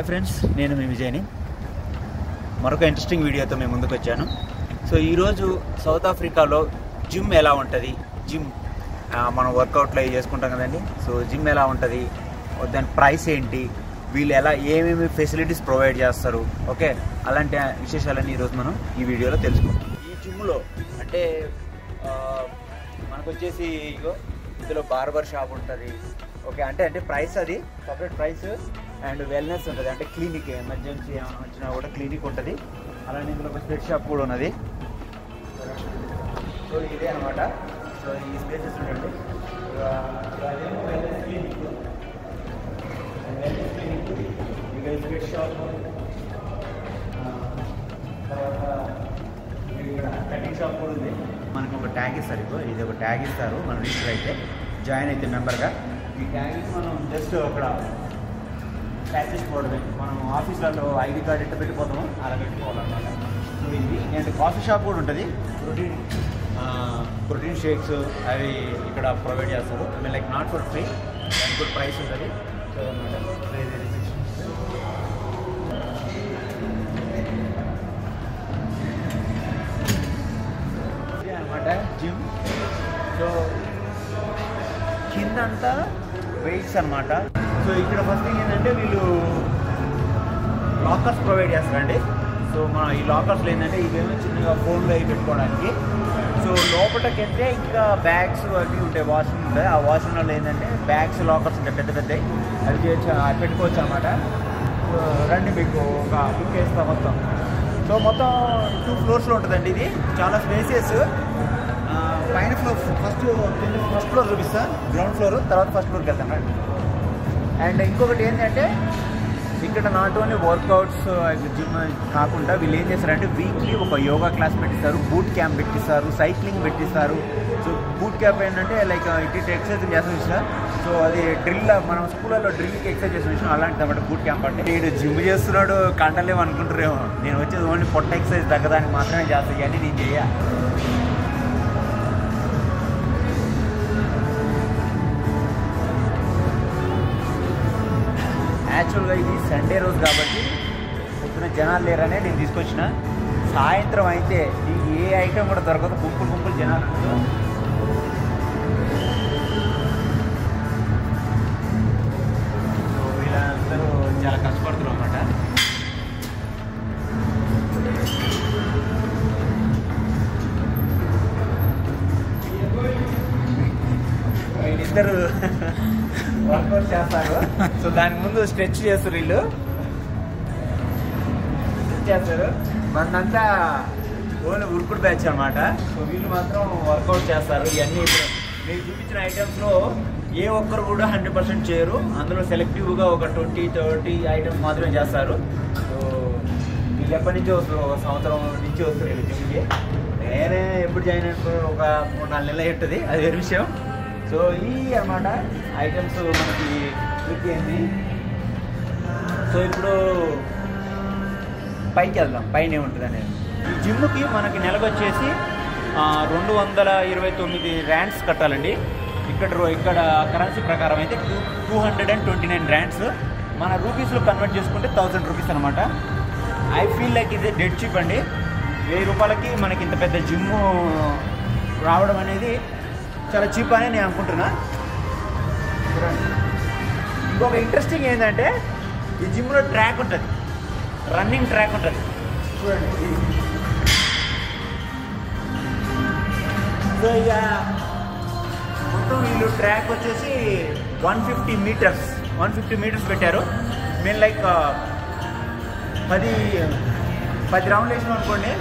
Hi friends నేను మీ విజయని. మరొక interesting వీడియోతో మేము ముందుకు వచ్చాను. సో ఈరోజు సౌత్ ఆఫ్రికాలో జిమ్ ఎలా ఉంటుంది? జిమ్ మనం వర్కౌట్లో అవి చేసుకుంటాం కదండి. సో జిమ్ ఎలా ఉంటుంది? దాని ప్రైస్ ఏంటి? వీళ్ళు ఎలా ఏమేమి ఫెసిలిటీస్ ప్రొవైడ్ చేస్తారు? ఓకే? అలాంటి విశేషాలన్నీ ఈరోజు మనం ఈ వీడియోలో తెలుసుకుంటాం. ఈ జిమ్లో అంటే మనకు వచ్చేసి ఇగో ఇందులో బార్బర్ షాప్ ఉంటుంది. ఓకే అంటే అంటే ప్రైస్ అది సపరేట్ ప్రైస్ అండ్ వెల్నెస్ ఉంటుంది. అంటే క్లినిక్ ఎమర్జెన్సీ ఏమైనా వచ్చినా కూడా క్లినిక్ ఉంటుంది. అలానే ఇందులో ఒక స్పెట్ షాప్ కూడా ఉన్నది. సో ఇదే అనమాట సో ఈ స్పేసెస్ చూడండి. స్పెట్ షాప్ తర్వాత ఇక్కడ కటింగ్ షాప్ కూడా ఉంది. మనకు ఒక ట్యాగ్ ఇస్తారు ఇది ఒక ట్యాగ్ ఇస్తారు. మనం రీచ్ అయితే జాయిన్ అయితే మెంబర్గా ఈ ట్యాగ్ మనం జస్ట్ అక్కడ ట్యాగ్ చేసుకోవడమే మనం ఆఫీస్లలో ఐడి కార్డ్ ఎట్ట పెట్టిపోతామో అలా పెట్టుకోవాలన్నమాట. సో ఇది అండ్ కాఫీ షాప్ కూడా ఉంటుంది. ప్రోటీన్ ప్రోటీన్ షేక్స్ అవి ఇక్కడ ప్రొవైడ్ చేస్తారు. I mean like not for free దానికి కూడా ప్రైస్ ఉంటుంది. సో అనమాట అనమాట జిమ్ సో కింద అంతా వెయిట్స్ అనమాట సో ఇక్కడ ఫస్ట్ థింగ్ ఏంటంటే వీళ్ళు లాకర్స్ ప్రొవైడ్ చేస్తారండి. సో మన ఈ లాకర్స్లో ఏంటంటే ఇవేమో చిన్నగా ఫోన్లో అవి పెట్టుకోవడానికి. సో లోపలికి వెళ్తే ఇంకా బ్యాగ్స్ అవి ఉంటాయి వాషింగ్ ఉంటాయి. ఆ వాష్రూమ్లో ఏంటంటే బ్యాగ్స్ లాకర్స్ ఉంటాయి పెద్ద పెద్దవి. అవి చేయొచ్చు అవి పెట్టుకోవచ్చు అనమాట సో రండి మీకు ఒక బుక్ వేస్తాం మొత్తం. సో మొత్తం టూ ఫ్లోర్స్లో ఉంటుందండి ఇది. చాలా స్పేసెస్ పైన ఫ్లోర్ ఫస్ట్ ఫస్ట్ ఫ్లోర్ చూపిస్తా. గ్రౌండ్ ఫ్లోర్ తర్వాత ఫస్ట్ ఫ్లోర్కి వెళ్తాం రండి అండ్ ఇంకొకటి ఏంటంటే ఇక్కడ నాట్ ఓన్లీ వర్కౌట్స్ జిమ్ కాకుండా వీళ్ళు ఏం చేస్తారంటే వీక్లీ ఒక యోగా క్లాస్ పెట్టిస్తారు బూట్ క్యాంప్ పెట్టిస్తారు సైక్లింగ్ పెట్టిస్తారు. సో బూట్ క్యాంప్ ఏంటంటే లైక్ uh, ఇటు ఎక్సర్సైజ్ చేస్తాం సార్ సో అది డ్రిల్ మనం స్కూల్లో డ్రిల్కి ఎక్సర్సైజ్ చేసిన? విషయం అలాంటిది అనమాట బూట్ క్యాంప్ అంటే. నేను జిమ్ చేస్తున్నాడు కంటలేము అనుకుంటారేమో నేను వచ్చేది ఓన్లీ పొట్ట ఎక్సర్సైజ్ తగ్గదానికి మాత్రమే చేస్తాను ఇవన్నీ నేను చేయ యాక్చువల్గా ఇది సండే రోజు కాబట్టి పొద్దున జనాలు లేరనే నేను తీసుకొచ్చిన. సాయంత్రం అయితే ఈ ఏ ఐటెం కూడా దొరకదు. గుంపులు గుంపులు జనాలు. వీళ్ళందరూ చాలా కష్టపడుతున్నారు అన్నమాట. వీళ్ళిద్దరు వర్కౌట్ చేస్తారు. సో దానికి ముందు స్ట్రెచ్ చేస్తారు వీళ్ళు. స్ట్రెచ్ చేస్తారు. మనంతా ఓన్లీ ఉరుకుడు బ్యాచ్ అనమాట సో వీళ్ళు మాత్రం వర్కౌట్ చేస్తారు. ఇవన్నీ మీరు చూపించిన ఐటమ్స్లో ఏ ఒక్కరు కూడా హండ్రెడ్ పర్సెంట్ చేయరు. అందులో సెలెక్టివ్గా ఒక ట్వంటీ థర్టీ ఐటమ్స్ మాత్రమే చేస్తారు. సో వీళ్ళు ఎప్పటి నుంచి వస్తారు ఒక సంవత్సరం నుంచి వస్తారు వీళ్ళు జిమ్కి. నేనే ఎప్పుడు జాయిన్ అయినప్పుడు ఒక మూడు నాలుగు నెలలు ఉంటుంది అది వేరే విషయం. సో ఈ అన్నమాట ఐటమ్స్ మనకి దొరికింది సో ఇప్పుడు పైకి వెళ్దాం. పైన ఏముంటుంది అనేది. ఈ జిమ్కి మనకి నెలకు వచ్చేసి రెండు వందల ఇరవై తొమ్మిది ర్యాండ్స్ కట్టాలండి. ఇక్కడ రో- ఇక్కడ కరెన్సీ ప్రకారం అయితే two two hundred and twenty nine rands మన రూపీస్లో కన్వర్ట్ చేసుకుంటే థౌజండ్ రూపీస్ అనమాట ఐ ఫీల్ లైక్ ఇది డెడ్ చీప్ అండి. వెయ్యి రూపాయలకి మనకి ఇంత పెద్ద జిమ్ రావడం అనేది చాలా చీప్ అని నేను అనుకుంటున్నా. ఇంకొక ఇంట్రెస్టింగ్ ఏంటంటే ఈ జిమ్లో ట్రాక్ ఉంటుంది. రన్నింగ్ ట్రాక్ ఉంటుంది. చూడండి. సో ఇక మొత్తం వీళ్ళు ట్రాక్ వచ్చేసి one fifty metres one fifty metres పెట్టారు. మేము లైక్ పది పది రౌండ్లు వేసినాం అనుకోండి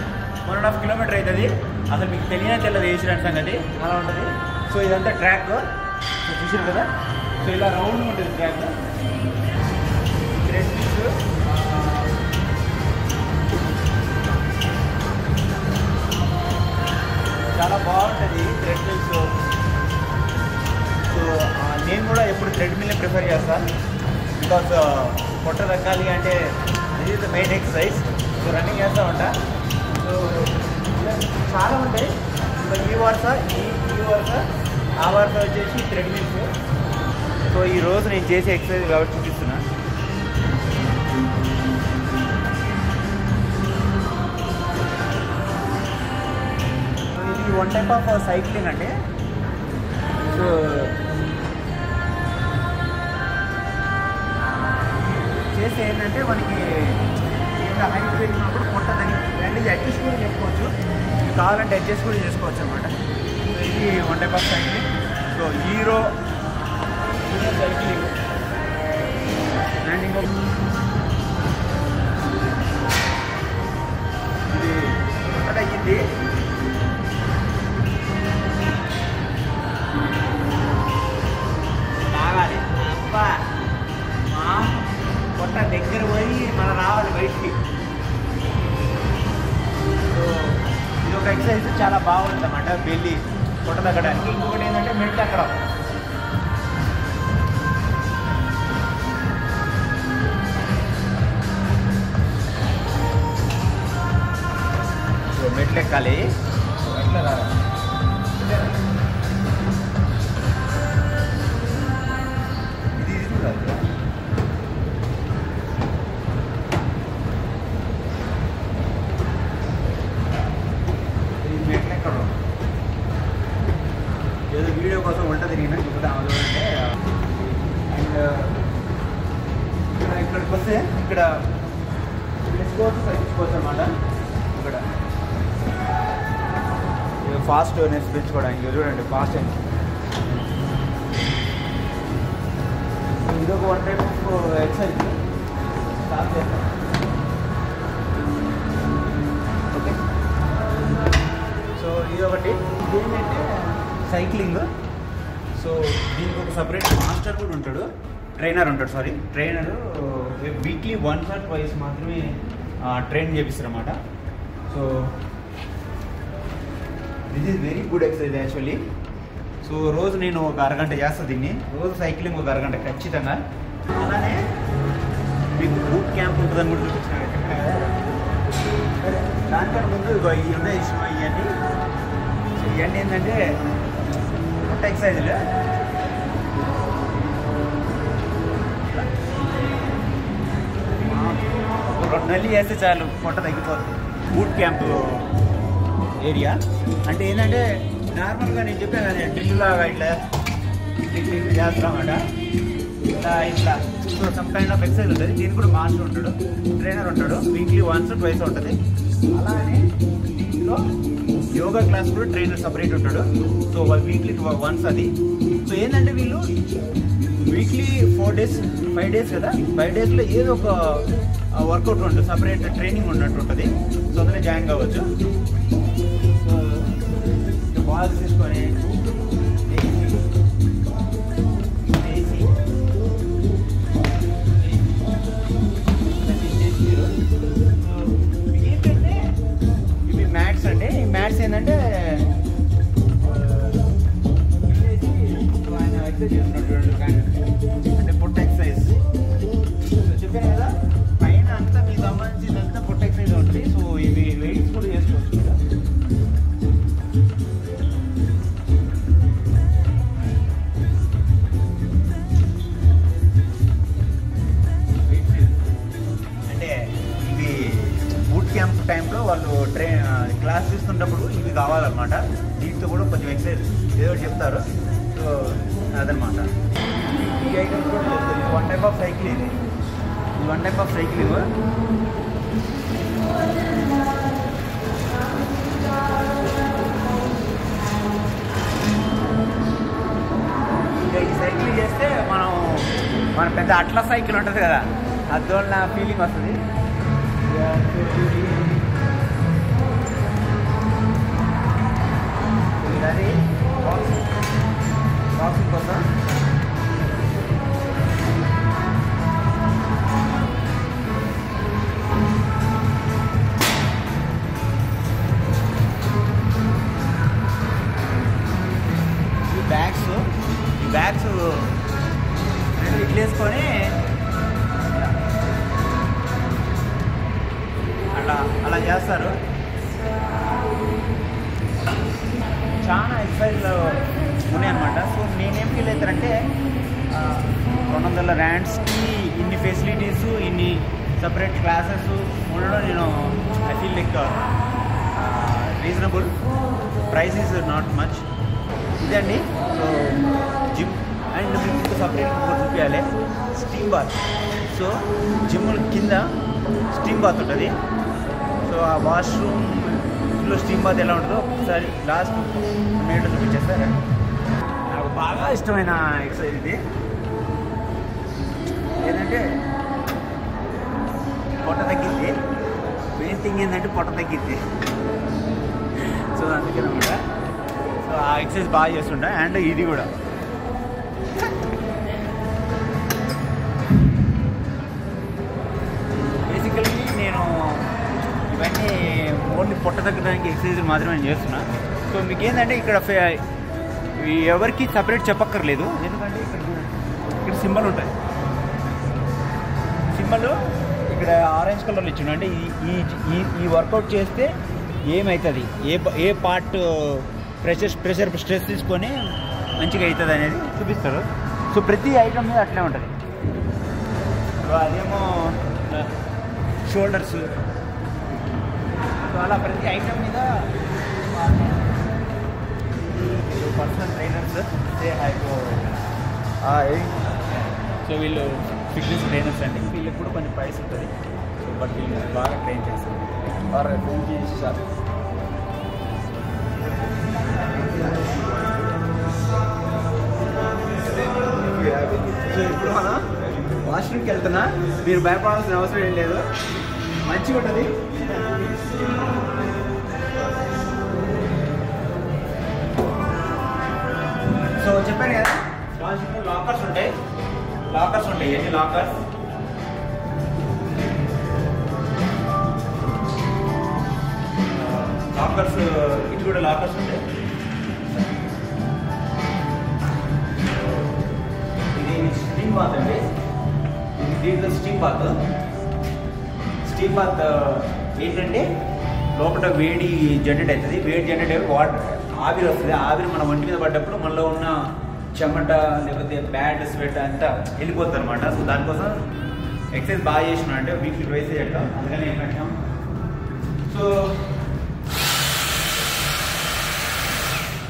వన్ అండ్ హాఫ్ కిలోమీటర్ అవుతుంది. అసలు మీకు తెలియనే తెలియదు వేసిన సంగతి. అలా ఉంటుంది. సో ఇదంతా ట్రాక్ సో చూసారు కదా? సో ఇలా రౌండ్ ఉంటుంది ట్రాక్ చాలా బాగుంటుంది థ్రెడ్ మిల్స్ సో నేను కూడా ఎప్పుడు థ్రెడ్ మిల్ని ప్రిఫర్ చేస్తాను బికాస్ పొట్ట రకాలి అంటే ఇది the main exercise so running చేస్తూ ఉంటా. సో చాలా ఉంటాయి. సో ఈ వరుస ఈ వరస. ఆ వరస వచ్చేసి థ్రెడ్మిల్స్ సో ఈ రోజు నేను చేసే ఎక్సర్సైజ్ కాబట్టి చూపిస్తున్నా. ఇది వన్ టైప్ ఆఫ్ సైక్లింగ్ అండి. సో చేస్తే ఏంటంటే మనకి హైట్ పెరిగినప్పుడు పొట్ట తగ్గి అడ్జస్ట్ కూడా చేసుకోవచ్చు. కావాలంటే అడ్జస్ట్ కూడా చేసుకోవచ్చు అనమాట so one day off so hero hero cycling and ఇంకొక ఇది అబ్బా. మా కొట్ట దగ్గర పోయి మనం రావాలి బయటికి. సో ఇది ఒక ఎక్సర్సైజ్ చాలా బాగుంటుంది అన్నమాట బెల్లి పొట్ట తగ్గడానికి ఇంకొకటి ఏంటంటే మెట్లు ఎక్కడం మెట్లు ఎక్కాలి సో ఎట్లా ఫాస్ట్ నెస్ పెంచుకోవడానికి ఇదిగో చూడండి ఫాస్ట్ అని ఇదొక one type of exercise start చేస్తాం ఓకే సో ఇది ఒకటి ఇదేంటంటే సైక్లింగ్ సో దీనికి ఒక సపరేట్ మాస్టర్ కూడా ఉంటాడు. ట్రైనర్ ఉంటాడు sorry trainer weekly once or twice మాత్రమే ట్రైన్ చేపిస్తారు అనమాట so this is very good exercise actually so రోజు నేను ఒక అరగంట చేస్తాను దీన్ని. రోజు సైక్లింగ్ ఒక అరగంట ఖచ్చితంగా. అలానే మీకు బూట్ క్యాంప్ ఉంటుందని కూడా చూపించాను. దానికంటే ముందు ఇవి ఉన్నాయి ఇష్టం ఇవన్నీ. సో ఇవన్నీ ఏంటంటే ఫుట్ ఎక్సర్సైజులు రెండు నెలలు చేస్తే చాలు పొట్ట తగ్గిపోతుంది. బూట్ క్యాంప్ ఏరియా అంటే ఏంటంటే నార్మల్గా నేను చెప్పాను కదా డ్రిల్ ఇట్లా ఇట్లా ఇట్లా చేస్తామట ఇట్లా ఇట్లా. So some kind of exercise ఉంటుంది. దీనికి కూడా మాస్టర్ ఉంటాడు ట్రైనర్ ఉంటాడు. వీక్లీ వన్స్ ట్వైస్ ఉంటుంది. అలానే దీంట్లో యోగా క్లాస్ కూడా ట్రైనర్ సపరేట్ ఉంటాడు. సో వాళ్ళు వీక్లీ వన్స్ అది. సో ఏంటంటే వీళ్ళు weekly four days five days కదా? ఫైవ్ డేస్లో ఏదో ఒక వర్కౌట్ ఉంటుంది. సపరేట్ ట్రైనింగ్ ఉన్నట్టు ఉంటుంది. సో అందులో జాయిన్ కావచ్చు. సో బాల్స్ తీసుకొని ఏంటంటే ఇవి మ్యాట్స్ అండి. ఈ మ్యాట్స్ ఏంటంటే ఆయన ఎక్సర్సైజ్ చేస్తున్నాడు క్లాస్ తీసుకున్నప్పుడు ఇవి కావాలన్నమాట. దీంతో కూడా కొంచెం ఎక్సైజ్ ఏదో చెప్తారు. సో అదనమాట ఈ ఐటమ్స్ కూడా చెప్తారు వన్ టైప్ ఆఫ్ సైకిల్ ఇది. ఇది వన్ టైప్ ఆఫ్ సైకిల్ ఇవ్వ. ఈ సైకిల్ చేస్తే మనం మన పెద్ద అట్లా సైకిల్ ఉంటుంది కదా. అదోళ్ళ ఫీలింగ్ వస్తుంది. అది బాక్సింగ్ బాక్సింగ్ కోసం ఈ బ్యాగ్స్ ఈ బ్యాగ్స్ రెండు ఇట్లా వేసుకొని అలా అలా చేస్తారు. చాలా ఎక్సైజ్లు ఉన్నాయన్నమాట సో నేనేం ఫీల్ అవుతారంటే రెండు వందల ర్యాండ్స్కి ఇన్ని ఫెసిలిటీస్ ఇన్ని సపరేట్ క్లాసెస్ ఉండడం నేను I feel like reasonable price is not much ఇదండి సో జిమ్ అండ్ మీకు సపరేట్ చూపించాలి స్టీమ్ బాత్ సో జిమ్ కింద స్టీమ్ బాత్ ఉంటుంది. సో ఆ వాష్రూమ్ వాష్రూమ్లో స్టీమ్ బాత్ ఎలా ఉంటుందో ఒకసారి లాస్ట్ మినిట్ చూపించేస్తారా? నాకు బాగా ఇష్టమైన ఎక్సర్సైజ్ ఇది. ఏంటంటే పొట్ట తగ్గింది. మెయిన్ థింగ్ ఏంటంటే పొట్ట తగ్గింది. సో అందుకనమాట సో ఆ ఎక్సర్సైజ్ బాగా చేస్తుంటా. అండ్ ఇది కూడా. బేసికలీ నేను ఇవన్నీ ఓన్లీ పొట్ట తగ్గడానికి ఎక్సర్సైజ్ మాత్రమే నేను చేస్తున్నా. సో మీకు ఏంటంటే ఇక్కడ ఎవరికి సపరేట్ చెప్పక్కర్లేదు. ఎందుకంటే ఇక్కడ ఇక్కడ సింబల్ ఉంటుంది సింబల్ ఇక్కడ ఆరెంజ్ కలర్లో ఇచ్చిండు. అంటే ఈ ఈ ఈ ఈ వర్కౌట్ చేస్తే ఏమవుతుంది ఏ ప- ఏ పార్ట్ ప్రెషర్ ప్రెషర్ స్ట్రెస్ తీసుకొని మంచిగా అవుతుంది అనేది చూపిస్తారు. సో ప్రతి ఐటమ్ మీద అట్లే ఉంటుంది. సో అదేమో షోల్డర్స్ అలా ప్రతి ఐటమ్ మీద పర్సనల్ ట్రైనర్స్ సో వీళ్ళు ఫిట్నెస్ ట్రైనర్స్ అండి. వీళ్ళకి కూడా కొంచెం ప్రైస్ ఉంటుంది. సో బట్ వీళ్ళు బాగా ట్రైన్ చేస్తారు. సో ఇప్పుడు మనం వాష్రూమ్కి వెళ్తున్నా. మీరు భయపడాల్సిన అవసరం ఏం లేదు. మంచిగా ఉంటుంది ఉంటాయి. లాకర్స్ ఉంటాయి. ఎన్ని లాకర్స్ లాకర్స్ ఇటు కూడా లాకర్స్ ఉంటాయి. ఇది స్టీమ్ బాత్ అండి. ఇది దీంట్లో స్టీమ్ బాత్ స్టీమ్ బాత్ ఏంటంటే లోపల వేడి జనరేట్ అవుతుంది. వేడి జనరేట్ అయ్యి వాటర్ ఆవిరి వస్తుంది. ఆవిరి మన ఒంటి మీద పడ్డప్పుడు మనలో ఉన్న చెమట లేకపోతే బ్యాడ్ స్వెట్ అంతా వెళ్ళిపోతుంది అనమాట సో దానికోసం ఎక్సర్సైజ్ బాగా చేసిన అంటే వీక్లీ ట్వైస్ చేయటం అందుకని ఏం పెట్టాం? సో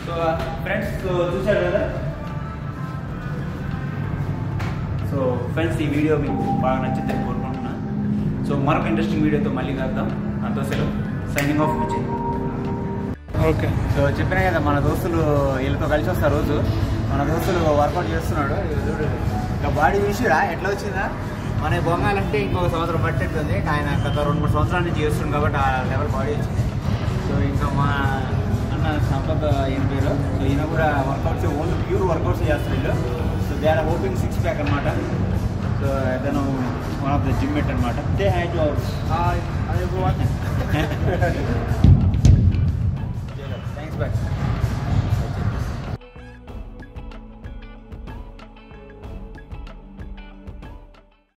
సో ఫ్రెండ్స్ చూశారు కదా? సో ఫ్రెండ్స్ ఈ వీడియో మీకు బాగా నచ్చిందని కోరుకుంటున్నా. సో మరొక ఇంట్రెస్టింగ్ వీడియోతో మళ్ళీ కలుద్దాం. అంతో సెలవు. Signing off Vijay. Okay. So చెప్పినా కదా మన దోస్తులు వీళ్ళతో కలిసి వస్తారు రోజు. మన దోస్తులు వర్కౌట్ చేస్తున్నాడు. చూడు ఇంకా బాడీ చూసిరా? ఎట్లా వచ్చిందా? మన బొంగాలంటే ఇంకొక సంవత్సరం పట్టేస్తుంది ఆయన గత రెండు మూడు సంవత్సరాల నుంచి చేస్తుంది కాబట్టి ఆ లెవెల్ బాడీ వచ్చింది సో ఇంకా మా అన్న సంపద ఏం పేరు? సో ఈయన కూడా వర్కౌట్స్ ఓన్లీ ప్యూర్ వర్కౌట్స్ వీళ్ళు so they are hopping six pack అనమాట సో అతను one of the gym met అనమాట they had hi hi everyone